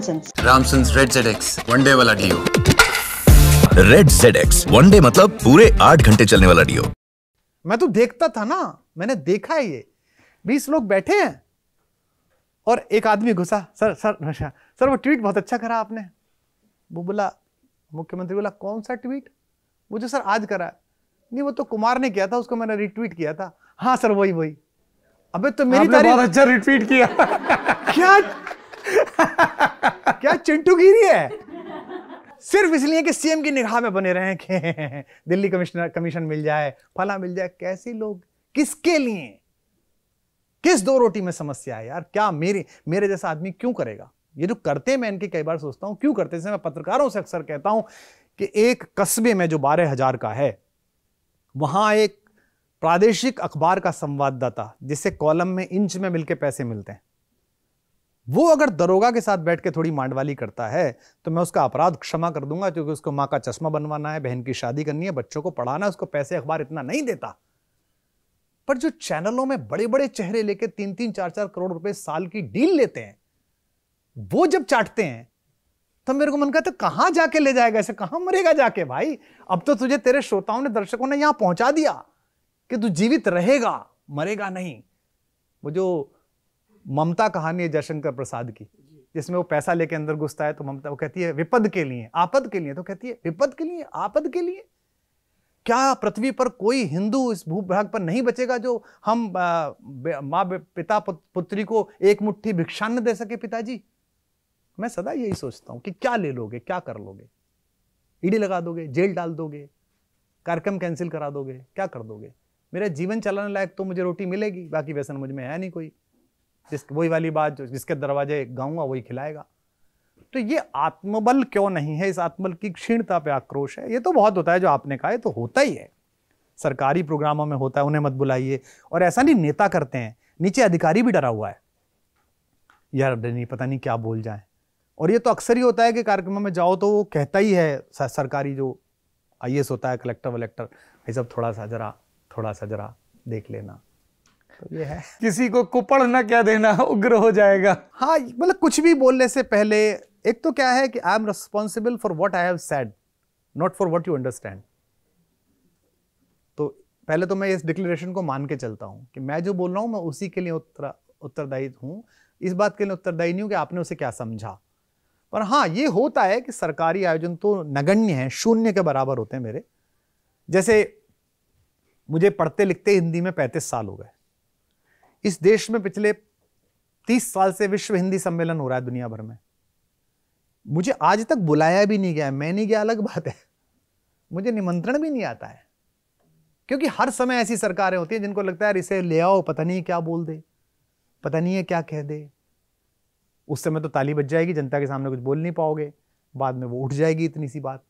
Ramsons. Ramsons red Z X one day वाला deo red Z X one day मतलब पूरे आठ घंटे चलने वाला डियो मैं तो देखता था ना मैंने देखा है ये। बीस लोग बैठे हैं और एक आदमी घुसा। सर सर नशा सर वो ट्वीट बहुत अच्छा करा आपने। वो बोला मुख्यमंत्री बोला कौन सा ट्वीट? वो जो सर आज करा। नहीं वो तो कुमार ने किया था उसको मैंने रिट्वीट किया था। हाँ सर वही वही। अबे तो मेरी तारीफ़ बहुत अच्छा रिट्वीट किया। क्या? क्या चिंटूगिरी है? सिर्फ़ इसलिए कि सीएम की निगाह में बने रहे कि दिल्ली कमिश्नर, कमीशन मिल जाए, फला मिल जाए, कैसे लोग, किसके लिए? किस दो रोटी में समस्या है? यार क्या मेरे मेरे जैसा आदमी क्यों करेगा? ये जो करते हैं, मैं इनके कई बार सोचता हूँ, क्यों करते हैं? मैं पत्रकारों से अक्सर कहता हूँ कि एक कस्बे में जो बारह हज़ार का है, वहाँ एक प्रादेशिक अखबार का संवाददाता, जिसे कॉलम में इंच में मिलके पैसे मिलते हैं। वो अगर दरोगा के साथ बैठ के थोड़ी मांडवाली करता है तो मैं उसका अपराध क्षमा कर दूँगा, क्योंकि उसको माँ का चश्मा बनवाना है, बहन की शादी करनी है, बच्चों को पढ़ाना है, उसको पैसे अखबार इतना नहीं देता। पर जो चैनलों में बड़े बड़े चेहरे लेके तीन तीन चार चार करोड़ रुपए साल की डील लेते हैं, वो जब चाटते हैं तो मेरे को मन कहता कहाँ जाके ले जाएगा ऐसे, कहाँ मरेगा जाके भाई? अब तो तुझे तेरे श्रोताओं ने, दर्शकों ने यहाँ पहुँचा दिया कि तू जीवित रहेगा, मरेगा नहीं। वो जो ममता कहानी है जयशंकर प्रसाद की, जिसमें वो पैसा लेके अंदर घुसता है तो ममता, वो कहती है, विपद के लिए, आपद के लिए। तो कहती है, विपद के लिए, आपद के लिए? क्या पृथ्वी पर कोई हिंदू इस भूभाग पर नहीं बचेगा जो हम माँ पिता पुत्री को एक मुट्ठी भिक्षान्न दे सके पिताजी? मैं सदा यही सोचता हूँ कि क्या ले लोगे, क्या कर लोगे? ईडी लगा दोगे, जेल डाल दोगे, कार्यक्रम कैंसिल करा दोगे, क्या कर दोगे? मेरा जीवन चलाने लायक तो मुझे रोटी मिलेगी, बाकी वैसे मुझमें है नहीं कोई। जिस, वही वाली बात जो जिसके दरवाजे गाऊँगा, वही खिलाएगा। तो ये आत्मबल क्यों नहीं है? इस आत्मबल की क्षीणता पे आक्रोश है। ये तो बहुत होता है जो आपने कहा है तो होता ही है। सरकारी प्रोग्रामों में होता है, उन्हें मत बुलाइए। और ऐसा नहीं, नेता करते हैं। नीचे अधिकारी भी डरा हुआ है। यार नहीं, पता नहीं क्या बोल जाए। और ये तो अक्सर ही होता है कि कार्यक्रमों में जाओ तो वो कहता ही है सरकारी जो आई होता है कलेक्टर वलेक्टर ये सब थोड़ा सा जरा, थोड़ा सा जरा देख लेना। ये है। किसी को कुपड़ ना क्या देना उग्र हो जाएगा। हाँ मतलब कुछ भी बोलने से पहले एक तो क्या है कि I am responsible for what I have said not for what you understand तो पहले तो मैं इस डिक्लेरेशन को मान के चलता हूँ कि मैं जो बोल रहा हूँ मैं उसी के लिए उत्तर उत्तरदायी हूँ। इस बात के लिए उत्तरदायी नहीं हूँ कि आपने उसे क्या समझा। पर हाँ ये होता है कि सरकारी आयोजन तो नगण्य है शून्य के बराबर होते हैं मेरे। जैसे मुझे पढ़ते लिखते हिंदी में पैंतीस साल हो गए। इस देश में पिछले तीस साल से विश्व हिंदी सम्मेलन हो रहा है दुनिया भर में। मुझे आज तक बुलाया भी नहीं गया मैं नहीं गया, अलग बात है। मुझे निमंत्रण भी नहीं आता है। क्योंकि हर समय ऐसी सरकारें होती हैं जिनको लगता है इसे ले आओ, पता नहीं क्या बोल दे, पता नहीं है क्या कह दे। उस समय तो ताली बज जाएगी, जनता के सामने कुछ बोल नहीं पाओगे। बाद में वो उठ जाएगी, इतनी सी बात।